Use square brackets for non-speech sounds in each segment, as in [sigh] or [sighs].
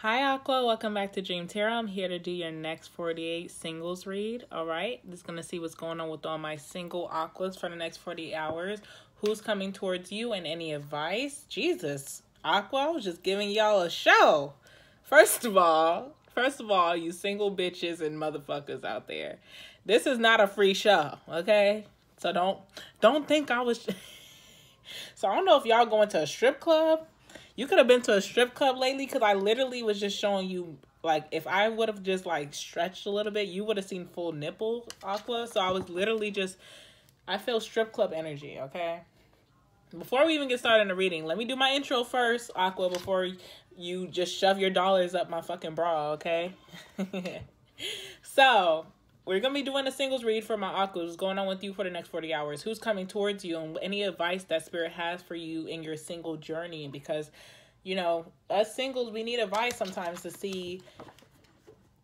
Hi, Aqua. Welcome back to Dream Tarot. I'm here to do your next 48 singles read. All right. Just going to see what's going on with all my single Aquas for the next 48 hours. Who's coming towards you and any advice? Jesus. Aqua, I was just giving y'all a show. First of all, first of all, you single bitches and motherfuckers out there. This is not a free show, okay? So don't don't think I was [laughs] So I don't know if y'all going to a strip club you could have been to a strip club lately because I literally was just showing you like if I would have just like stretched a little bit, you would have seen full nipple aqua. So I was literally just I feel strip club energy, okay? Before we even get started in the reading, let me do my intro first, Aqua, before you just shove your dollars up my fucking bra, okay? [laughs] so, we're going to be doing a singles read for my Aqua. What's going on with you for the next 40 hours? Who's coming towards you? And any advice that Spirit has for you in your single journey. Because, you know, us singles, we need advice sometimes to see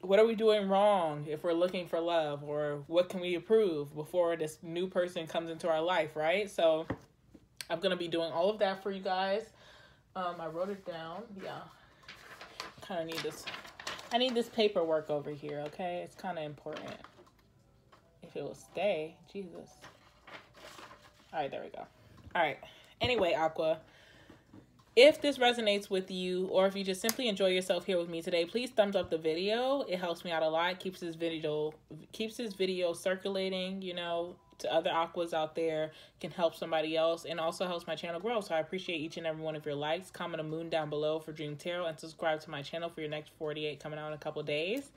what are we doing wrong if we're looking for love or what can we improve before this new person comes into our life, right? So I'm going to be doing all of that for you guys. Um, I wrote it down. Yeah. Kind of need this. I need this paperwork over here, okay? It's kind of important if it will stay. Jesus. All right, there we go. All right. Anyway, Aqua, if this resonates with you or if you just simply enjoy yourself here with me today, please thumbs up the video. It helps me out a lot. Keeps this video keeps this video circulating, you know, to other aquas out there, can help somebody else, and also helps my channel grow. So I appreciate each and every one of your likes. Comment a moon down below for Dream Tarot and subscribe to my channel for your next 48 coming out in a couple days.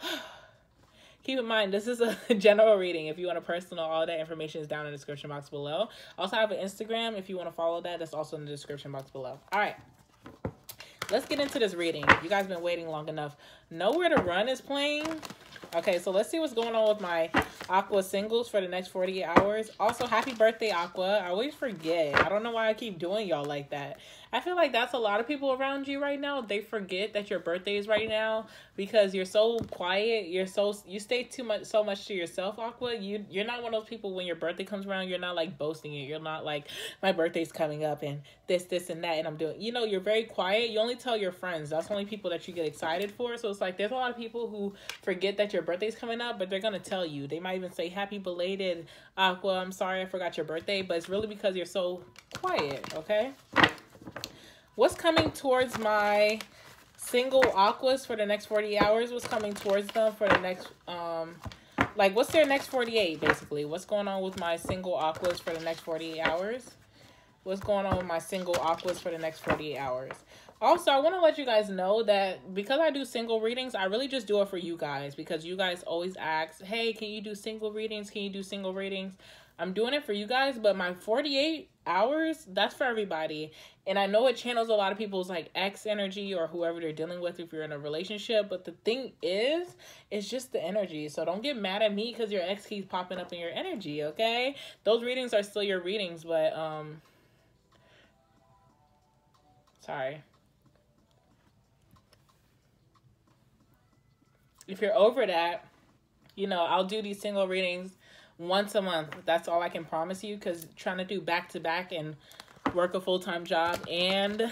[sighs] Keep in mind, this is a [laughs] general reading. If you want a personal, all that information is down in the description box below. Also, I have an Instagram. If you want to follow that, that's also in the description box below. All right. Let's get into this reading. You guys been waiting long enough. Nowhere to Run is playing. Okay, so let's see what's going on with my Aqua singles for the next 48 hours. Also, happy birthday, Aqua. I always forget. I don't know why I keep doing y'all like that. I feel like that's a lot of people around you right now. They forget that your birthday is right now because you're so quiet. You're so you stay too much so much to yourself, Aqua. You you're not one of those people when your birthday comes around, you're not like boasting it. You're not like my birthday's coming up and this this and that and I'm doing. You know, you're very quiet. You only tell your friends. That's only people that you get excited for. So it's like there's a lot of people who forget that your birthday's coming up, but they're going to tell you. They might even say happy belated Aqua. I'm sorry I forgot your birthday, but it's really because you're so quiet, okay? What's coming towards my single aquas for the next 40 hours? What's coming towards them for the next, um, like, what's their next 48, basically? What's going on with my single aquas for the next 48 hours? What's going on with my single aquas for the next 48 hours? Also, I want to let you guys know that because I do single readings, I really just do it for you guys because you guys always ask, hey, can you do single readings? Can you do single readings? I'm doing it for you guys, but my 48 hours, that's for everybody. And I know it channels a lot of people's like ex energy or whoever they're dealing with if you're in a relationship. But the thing is, it's just the energy. So don't get mad at me because your ex keeps popping up in your energy, okay? Those readings are still your readings, but um sorry. If you're over that, you know, I'll do these single readings once a month. That's all I can promise you because trying to do back to back and work a full time job and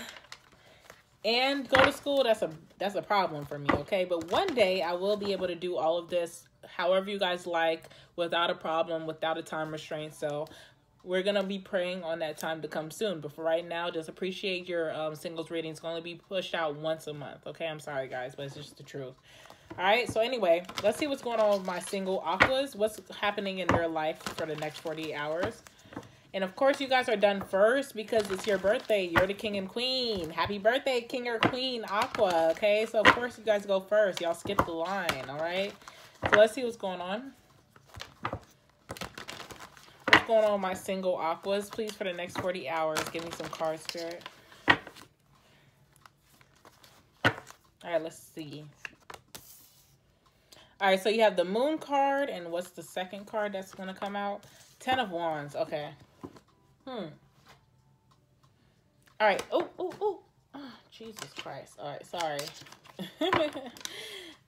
and go to school that's a that's a problem for me okay but one day i will be able to do all of this however you guys like without a problem without a time restraint so we're gonna be praying on that time to come soon but for right now just appreciate your um, singles reading it's gonna be pushed out once a month okay i'm sorry guys but it's just the truth all right, so anyway, let's see what's going on with my single aquas. What's happening in their life for the next 48 hours. And of course, you guys are done first because it's your birthday. You're the king and queen. Happy birthday, king or queen aqua. Okay, so of course you guys go first. Y'all skip the line, all right? So let's see what's going on. Going on my single aquas? Please, for the next 40 hours, give me some card spirit. All right, let's see. All right, so you have the moon card, and what's the second card that's going to come out? Ten of Wands. Okay. Hmm. All right. Oh, oh, oh. Oh, Jesus Christ. All right, sorry. [laughs]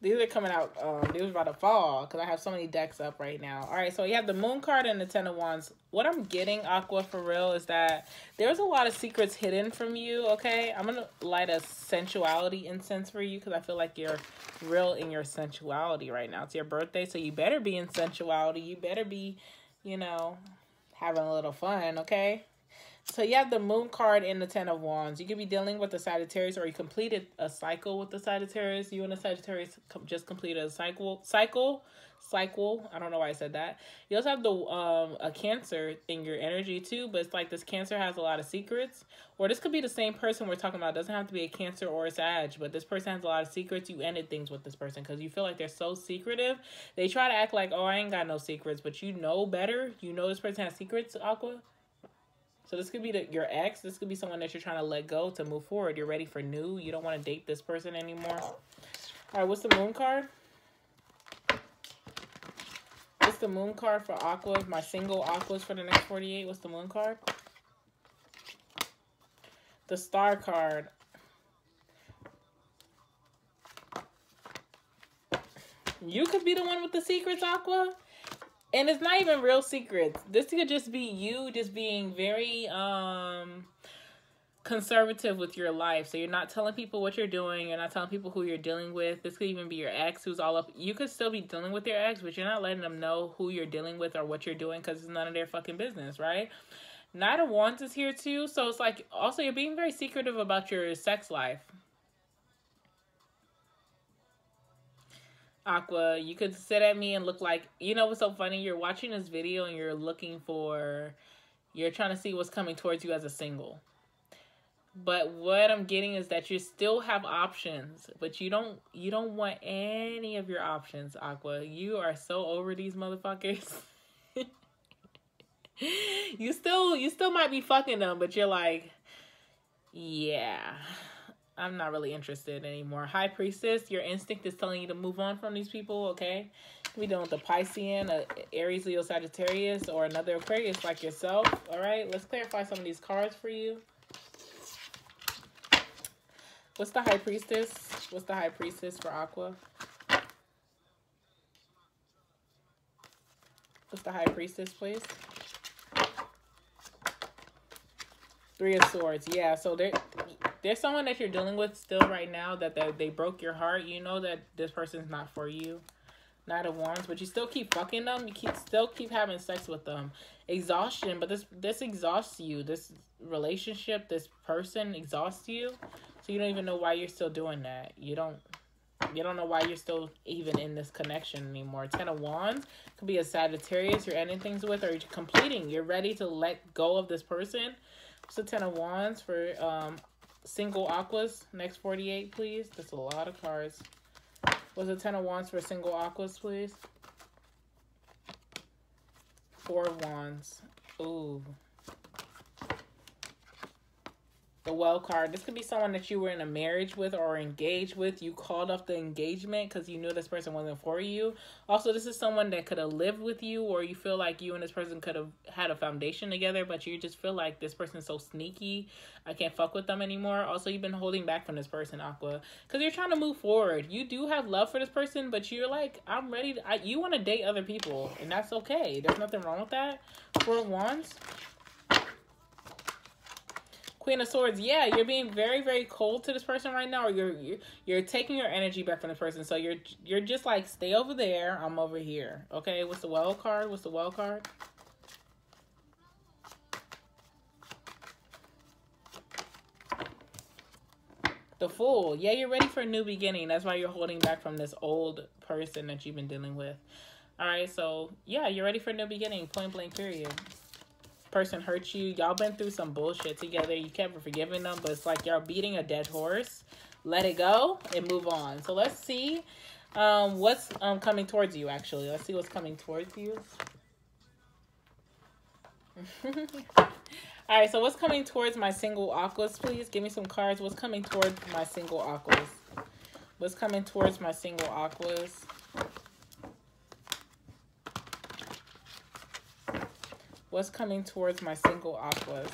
These are coming out. Um, these are about to fall because I have so many decks up right now. All right, so you have the Moon card and the Ten of Wands. What I'm getting, Aqua, for real, is that there's a lot of secrets hidden from you. Okay, I'm gonna light a sensuality incense for you because I feel like you're real in your sensuality right now. It's your birthday, so you better be in sensuality. You better be, you know, having a little fun. Okay. So you have the moon card and the ten of wands. You could be dealing with the Sagittarius or you completed a cycle with the Sagittarius. You and the Sagittarius just completed a cycle cycle cycle. I don't know why I said that. You also have the um a cancer in your energy too, but it's like this cancer has a lot of secrets. Or this could be the same person we're talking about. It doesn't have to be a cancer or a sag, but this person has a lot of secrets. You ended things with this person because you feel like they're so secretive. They try to act like, oh, I ain't got no secrets, but you know better. You know this person has secrets, Aqua. So this could be the, your ex. This could be someone that you're trying to let go to move forward. You're ready for new. You don't want to date this person anymore. All right, what's the moon card? What's the moon card for Aqua? My single Aquas for the next 48. What's the moon card? The star card. You could be the one with the secrets, Aqua and it's not even real secrets. This could just be you just being very um conservative with your life. So you're not telling people what you're doing. You're not telling people who you're dealing with. This could even be your ex who's all up. You could still be dealing with your ex, but you're not letting them know who you're dealing with or what you're doing because it's none of their fucking business, right? Knight of Wands is here too. So it's like also you're being very secretive about your sex life. Aqua, you could sit at me and look like, you know what's so funny? You're watching this video and you're looking for, you're trying to see what's coming towards you as a single. But what I'm getting is that you still have options, but you don't, you don't want any of your options, Aqua. You are so over these motherfuckers. [laughs] you still, you still might be fucking them, but you're like, yeah. I'm not really interested anymore. High Priestess, your instinct is telling you to move on from these people, okay? We dealing with the Piscean, a Aries, Leo, Sagittarius, or another Aquarius like yourself, all right? Let's clarify some of these cards for you. What's the High Priestess? What's the High Priestess for Aqua? What's the High Priestess, please? Three of Swords. Yeah, so there there's someone that you're dealing with still right now that they, they broke your heart. You know that this person's not for you. Knight of Wands, but you still keep fucking them. You keep still keep having sex with them. Exhaustion, but this this exhausts you. This relationship, this person exhausts you. So you don't even know why you're still doing that. You don't you don't know why you're still even in this connection anymore. Ten of Wands could be a Sagittarius you're ending things with or you're completing. You're ready to let go of this person. So Ten of Wands for um single aquas. Next 48, please. That's a lot of cards. Was a 10 of wands for single aquas, please? Four wands. Ooh the well card. This could be someone that you were in a marriage with or engaged with. You called off the engagement because you knew this person wasn't for you. Also, this is someone that could have lived with you or you feel like you and this person could have had a foundation together, but you just feel like this person's so sneaky. I can't fuck with them anymore. Also, you've been holding back from this person, Aqua, because you're trying to move forward. You do have love for this person, but you're like, I'm ready. To, I, you want to date other people, and that's okay. There's nothing wrong with that. For wands. Queen of Swords, yeah, you're being very, very cold to this person right now, or you're you're, you're taking your energy back from the person. So you're you're just like, stay over there, I'm over here. Okay, what's the well card? What's the well card? The Fool. Yeah, you're ready for a new beginning. That's why you're holding back from this old person that you've been dealing with. All right, so yeah, you're ready for a new beginning. Point blank, period person hurt you. Y'all been through some bullshit together. You kept forgiving them, but it's like y'all beating a dead horse. Let it go and move on. So let's see um, what's um, coming towards you, actually. Let's see what's coming towards you. [laughs] All right, so what's coming towards my single aquas, please? Give me some cards. What's coming towards my single aquas? What's coming towards my single aquas? what's coming towards my single aquas.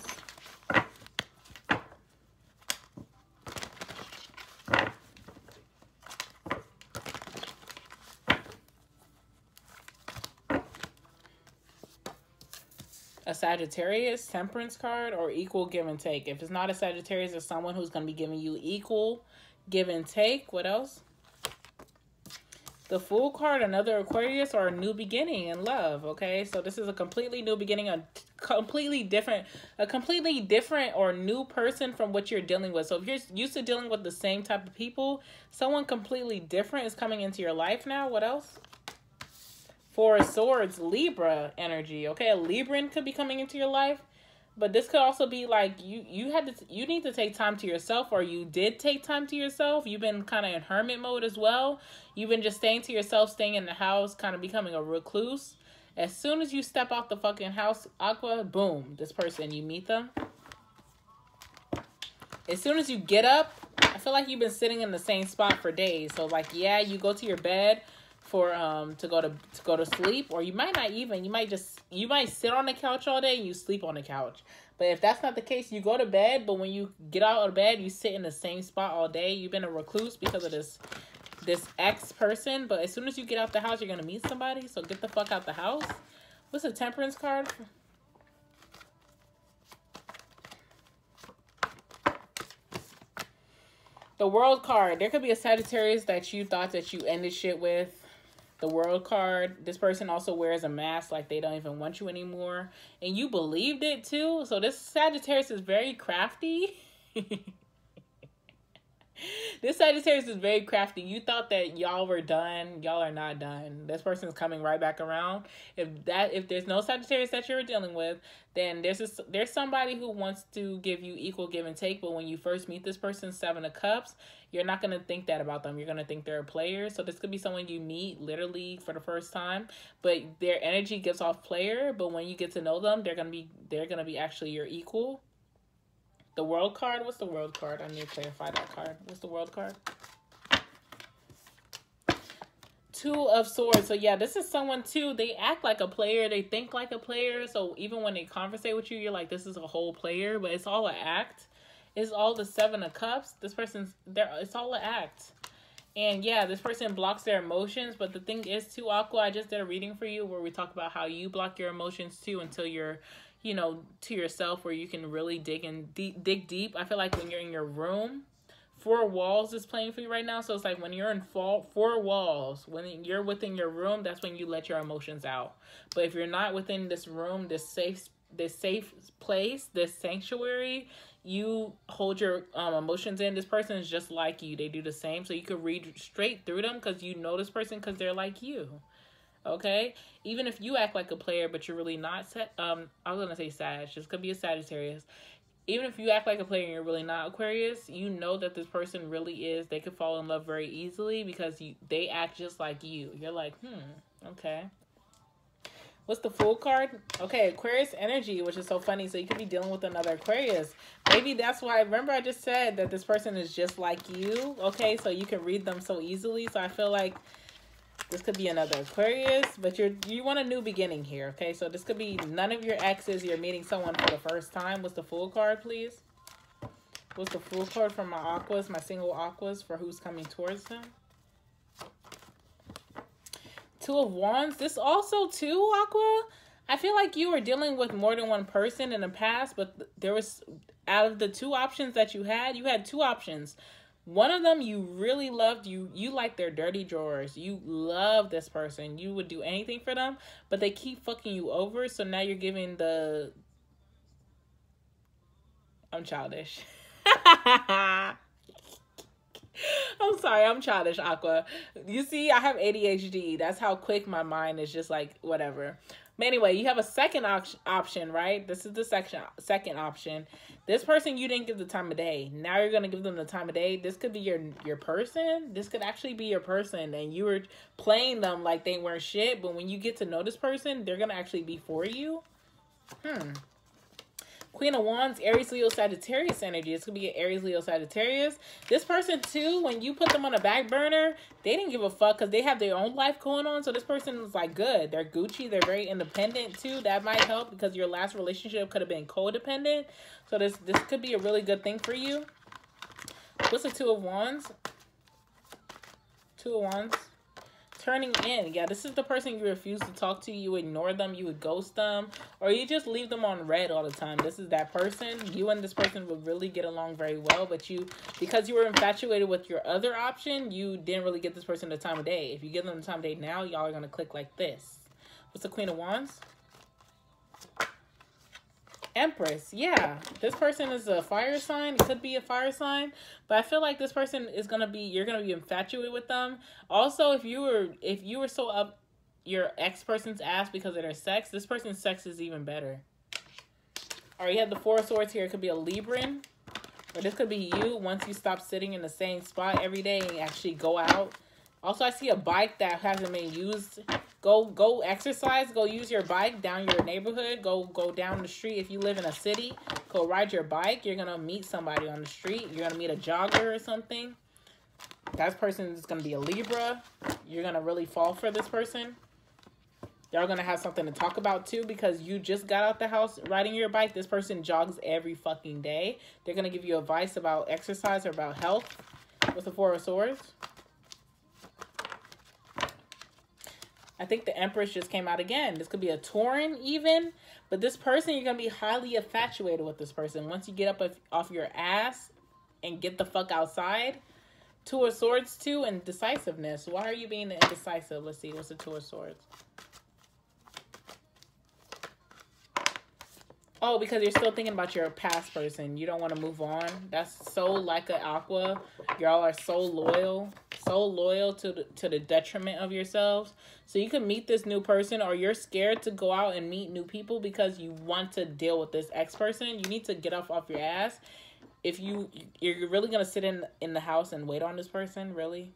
a Sagittarius temperance card or equal give and take. If it's not a Sagittarius, it's someone who's going to be giving you equal give and take. What else? The Fool card, another Aquarius, or a new beginning in love. Okay, so this is a completely new beginning, a completely different, a completely different or new person from what you're dealing with. So if you're used to dealing with the same type of people, someone completely different is coming into your life now. What else? Four of Swords, Libra energy. Okay, a Libran could be coming into your life. But this could also be like you you had to you need to take time to yourself or you did take time to yourself. You've been kind of in hermit mode as well. You've been just staying to yourself, staying in the house, kind of becoming a recluse. As soon as you step out the fucking house, Aqua, boom, this person, you meet them. As soon as you get up, I feel like you've been sitting in the same spot for days. So like, yeah, you go to your bed, for um to go to to go to sleep or you might not even you might just you might sit on the couch all day and you sleep on the couch. But if that's not the case you go to bed but when you get out of bed you sit in the same spot all day. You've been a recluse because of this this ex person but as soon as you get out the house you're gonna meet somebody so get the fuck out the house. What's a temperance card? The world card. There could be a sagittarius that you thought that you ended shit with the world card. This person also wears a mask like they don't even want you anymore. And you believed it too. So this sagittarius is very crafty [laughs] [laughs] this Sagittarius is very crafty. You thought that y'all were done. Y'all are not done. This person is coming right back around. If that if there's no Sagittarius that you're dealing with, then there's a, there's somebody who wants to give you equal give and take. But when you first meet this person, Seven of Cups, you're not gonna think that about them. You're gonna think they're a player. So this could be someone you meet literally for the first time, but their energy gives off player. But when you get to know them, they're gonna be they're gonna be actually your equal. The world card? What's the world card? I need to clarify that card. What's the world card? Two of Swords. So yeah, this is someone too. They act like a player. They think like a player. So even when they conversate with you, you're like, this is a whole player. But it's all an act. It's all the Seven of Cups. This person's there. It's all an act. And yeah, this person blocks their emotions. But the thing is, too, Aqua, I just did a reading for you where we talk about how you block your emotions too until you're you know, to yourself where you can really dig and deep, dig deep. I feel like when you're in your room, four walls is playing for you right now. So it's like when you're in four, four walls, when you're within your room, that's when you let your emotions out. But if you're not within this room, this safe, this safe place, this sanctuary, you hold your um, emotions in. This person is just like you. They do the same. So you could read straight through them because you know this person because they're like you okay? Even if you act like a player, but you're really not, set, um, I was gonna say Sag, this could be a Sagittarius. Even if you act like a player and you're really not Aquarius, you know that this person really is, they could fall in love very easily because you they act just like you. You're like, hmm, okay. What's the Fool card? Okay, Aquarius energy, which is so funny. So you could be dealing with another Aquarius. Maybe that's why, remember I just said that this person is just like you. Okay, so you can read them so easily. So I feel like this could be another Aquarius, but you're you want a new beginning here, okay? So this could be none of your exes. You're meeting someone for the first time. What's the Fool card, please? What's the Fool card for my aquas, my single aquas, for who's coming towards them? Two of Wands. This also too, Aqua. I feel like you were dealing with more than one person in the past, but there was out of the two options that you had, you had two options one of them you really loved you you like their dirty drawers you love this person you would do anything for them but they keep fucking you over so now you're giving the i'm childish [laughs] I'm sorry, I'm childish, Aqua. You see, I have ADHD. That's how quick my mind is just like whatever. But anyway, you have a second op option, right? This is the section second option. This person you didn't give the time of day. Now you're gonna give them the time of day. This could be your your person. This could actually be your person, and you were playing them like they weren't shit. But when you get to know this person, they're gonna actually be for you. Hmm. Queen of Wands, Aries, Leo, Sagittarius energy. This could be an Aries, Leo, Sagittarius. This person, too, when you put them on a back burner, they didn't give a fuck because they have their own life going on. So this person is like good. They're Gucci. They're very independent, too. That might help because your last relationship could have been codependent. So this, this could be a really good thing for you. What's the Two of Wands? Two of Wands. Turning in. Yeah, this is the person you refuse to talk to. You ignore them, you would ghost them, or you just leave them on red all the time. This is that person. You and this person would really get along very well, but you, because you were infatuated with your other option, you didn't really get this person the time of day. If you give them the time of day now, y'all are going to click like this. What's the Queen of Wands? Empress, yeah. This person is a fire sign. It could be a fire sign. But I feel like this person is gonna be you're gonna be infatuated with them. Also, if you were if you were so up your ex person's ass because of their sex, this person's sex is even better. Or you have the four swords here. It could be a Libran. Or this could be you once you stop sitting in the same spot every day and actually go out. Also, I see a bike that hasn't been used Go go exercise. Go use your bike down your neighborhood. Go go down the street. If you live in a city, go ride your bike. You're gonna meet somebody on the street. You're gonna meet a jogger or something. That person is gonna be a Libra. You're gonna really fall for this person. Y'all gonna have something to talk about too because you just got out the house riding your bike. This person jogs every fucking day. They're gonna give you advice about exercise or about health with the Four of Swords. I think the Empress just came out again. This could be a Taurean even. But this person, you're going to be highly infatuated with this person. Once you get up off your ass and get the fuck outside. Two of Swords too and decisiveness. Why are you being indecisive? Let's see. What's the Two of Swords? Oh, because you're still thinking about your past person. You don't want to move on. That's so like an aqua. Y'all are so loyal. So loyal to the, to the detriment of yourselves. So you can meet this new person or you're scared to go out and meet new people because you want to deal with this ex person. You need to get off off your ass. If you you're really going to sit in in the house and wait on this person, really?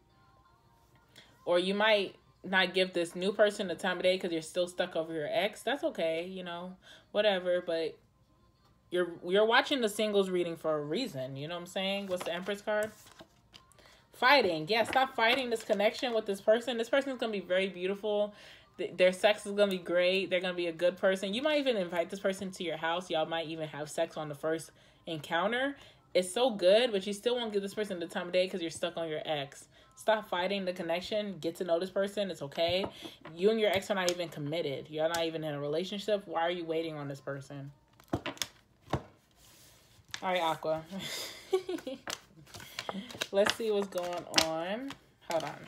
Or you might not give this new person the time of day because you're still stuck over your ex. That's okay, you know, whatever. But you're you're watching the singles reading for a reason. You know what I'm saying? What's the Empress card? Fighting. Yeah, stop fighting this connection with this person. This person is gonna be very beautiful. Their sex is gonna be great. They're gonna be a good person. You might even invite this person to your house. Y'all might even have sex on the first encounter. It's so good, but you still won't give this person the time of day because you're stuck on your ex. Stop fighting the connection. Get to know this person. It's okay. You and your ex are not even committed. You're not even in a relationship. Why are you waiting on this person? All right, Aqua. [laughs] Let's see what's going on. Hold on.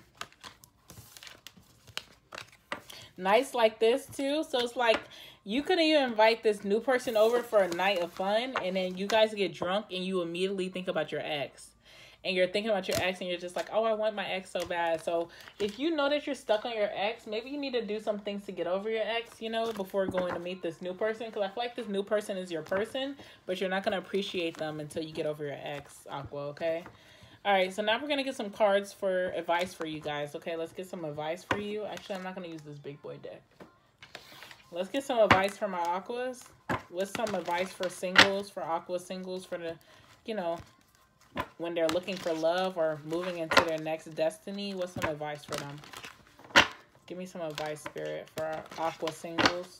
Nice like this too. So it's like you could even invite this new person over for a night of fun and then you guys get drunk and you immediately think about your ex and you're thinking about your ex and you're just like, oh, I want my ex so bad. So if you know that you're stuck on your ex, maybe you need to do some things to get over your ex, you know, before going to meet this new person. Because I feel like this new person is your person, but you're not going to appreciate them until you get over your ex, Aqua, okay? All right, so now we're going to get some cards for advice for you guys. Okay, let's get some advice for you. Actually, I'm not going to use this big boy deck. Let's get some advice for my aquas. What's some advice for singles, for aqua singles, for the, you know, when they're looking for love or moving into their next destiny? What's some advice for them? Give me some advice, Spirit, for aqua singles.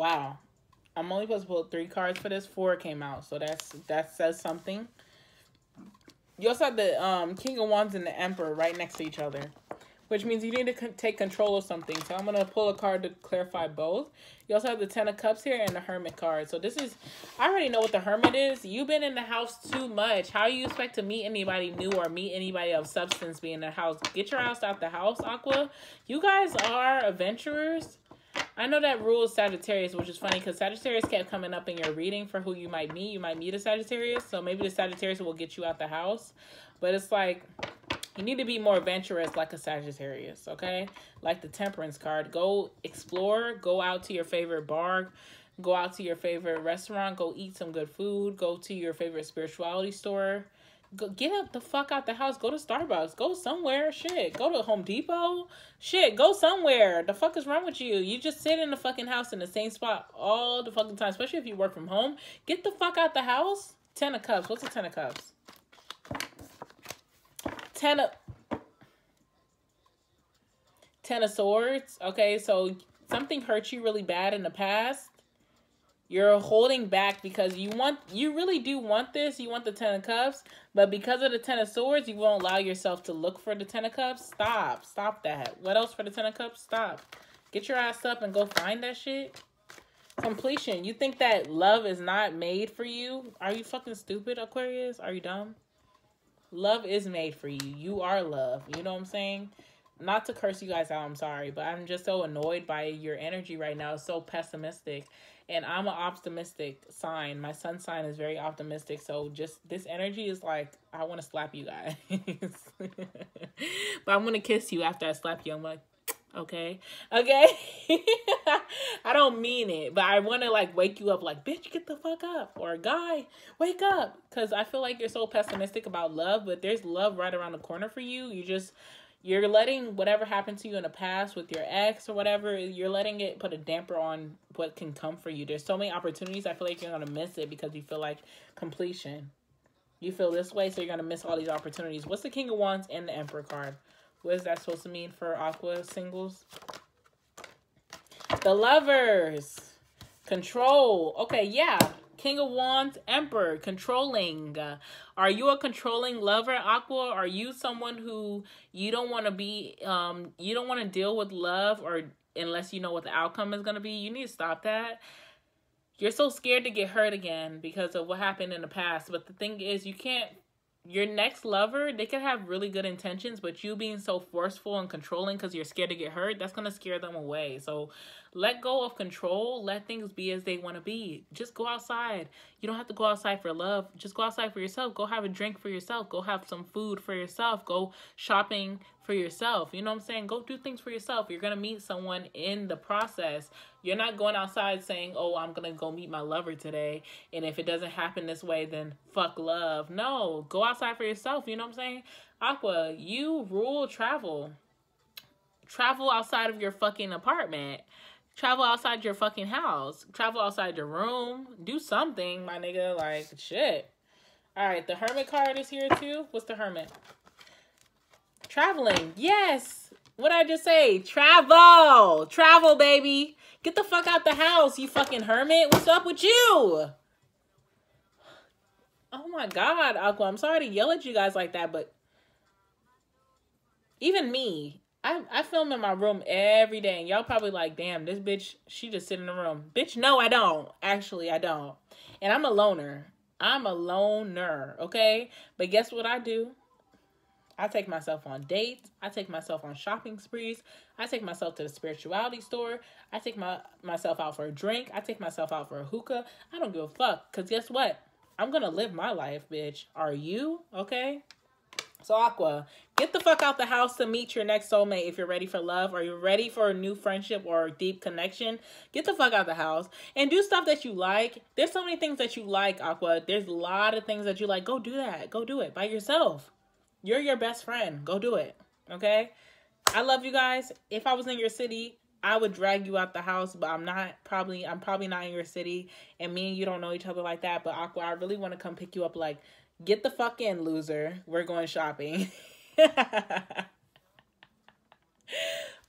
Wow. I'm only supposed to pull three cards for this. Four came out, so that's that says something. You also have the um, King of Wands and the Emperor right next to each other, which means you need to take control of something. So I'm gonna pull a card to clarify both. You also have the Ten of Cups here and the Hermit card. So this is, I already know what the Hermit is. You've been in the house too much. How you expect to meet anybody new or meet anybody of substance being in the house? Get your ass out the house, Aqua. You guys are adventurers I know that rule is Sagittarius, which is funny because Sagittarius kept coming up in your reading for who you might meet. You might meet a Sagittarius, so maybe the Sagittarius will get you out the house. But it's like you need to be more adventurous like a Sagittarius, okay? Like the Temperance card. Go explore, go out to your favorite bar, go out to your favorite restaurant, go eat some good food, go to your favorite spirituality store Go, get up the fuck out the house. Go to Starbucks. Go somewhere. Shit. Go to Home Depot. Shit. Go somewhere. The fuck is wrong with you? You just sit in the fucking house in the same spot all the fucking time, especially if you work from home. Get the fuck out the house. Ten of Cups. What's a Ten of Cups? Ten of... Ten of Swords. Okay, so something hurt you really bad in the past. You're holding back because you want, you really do want this. You want the Ten of Cups, but because of the Ten of Swords, you won't allow yourself to look for the Ten of Cups. Stop. Stop that. What else for the Ten of Cups? Stop. Get your ass up and go find that shit. Completion. You think that love is not made for you? Are you fucking stupid, Aquarius? Are you dumb? Love is made for you. You are love. You know what I'm saying? Not to curse you guys out, I'm sorry, but I'm just so annoyed by your energy right now. So pessimistic and I'm an optimistic sign. My sun sign is very optimistic. So just this energy is like I want to slap you guys. [laughs] but I'm gonna kiss you after I slap you. I'm like, okay, okay. [laughs] I don't mean it, but I want to like wake you up. Like, bitch, get the fuck up, or guy, wake up, because I feel like you're so pessimistic about love. But there's love right around the corner for you. You just you're letting whatever happened to you in the past with your ex or whatever, you're letting it put a damper on what can come for you. There's so many opportunities. I feel like you're going to miss it because you feel like completion. You feel this way, so you're going to miss all these opportunities. What's the King of Wands and the Emperor card? What is that supposed to mean for Aqua singles? The Lovers. Control. Okay, yeah. King of Wands, Emperor, controlling. Are you a controlling lover, Aqua? Are you someone who you don't want to be, um, you don't want to deal with love or unless you know what the outcome is going to be? You need to stop that. You're so scared to get hurt again because of what happened in the past. But the thing is, you can't your next lover, they could have really good intentions, but you being so forceful and controlling because you're scared to get hurt, that's going to scare them away. So let go of control. Let things be as they want to be. Just go outside. You don't have to go outside for love. Just go outside for yourself. Go have a drink for yourself. Go have some food for yourself. Go shopping for yourself. You know what I'm saying? Go do things for yourself. You're going to meet someone in the process. You're not going outside saying, oh, I'm going to go meet my lover today. And if it doesn't happen this way, then fuck love. No, go outside for yourself. You know what I'm saying? Aqua, you rule travel. Travel outside of your fucking apartment. Travel outside your fucking house. Travel outside your room. Do something, my nigga. Like, shit. All right, the Hermit card is here too. What's the Hermit? Traveling. Yes. What I just say? Travel. Travel, baby. Get the fuck out the house, you fucking hermit. What's up with you? Oh my god, Aqua. I'm sorry to yell at you guys like that, but even me, I, I film in my room every day, and y'all probably like, damn, this bitch, she just sit in the room. Bitch, no, I don't. Actually, I don't. And I'm a loner. I'm a loner, okay? But guess what I do? I take myself on dates. I take myself on shopping sprees. I take myself to the spirituality store. I take my myself out for a drink. I take myself out for a hookah. I don't give a fuck. Because guess what? I'm going to live my life, bitch. Are you? Okay? So Aqua, get the fuck out the house to meet your next soulmate if you're ready for love or you're ready for a new friendship or a deep connection. Get the fuck out the house and do stuff that you like. There's so many things that you like, Aqua. There's a lot of things that you like. Go do that. Go do it by yourself. You're your best friend. Go do it. Okay? I love you guys. If I was in your city, I would drag you out the house, but I'm not probably I'm probably not in your city and me and you don't know each other like that. But Aqua, I really want to come pick you up like Get the fuck in, loser. We're going shopping. [laughs]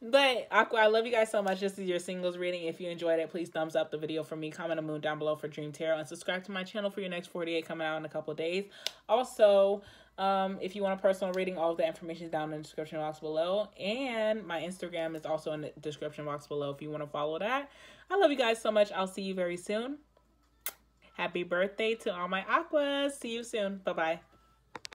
But Aqua, I love you guys so much. This is your singles reading. If you enjoyed it, please thumbs up the video for me. Comment a moon down below for Dream Tarot. And subscribe to my channel for your next 48 coming out in a couple days. Also, um, if you want a personal reading, all of the information is down in the description box below. And my Instagram is also in the description box below if you want to follow that. I love you guys so much. I'll see you very soon. Happy birthday to all my aquas. See you soon. Bye-bye.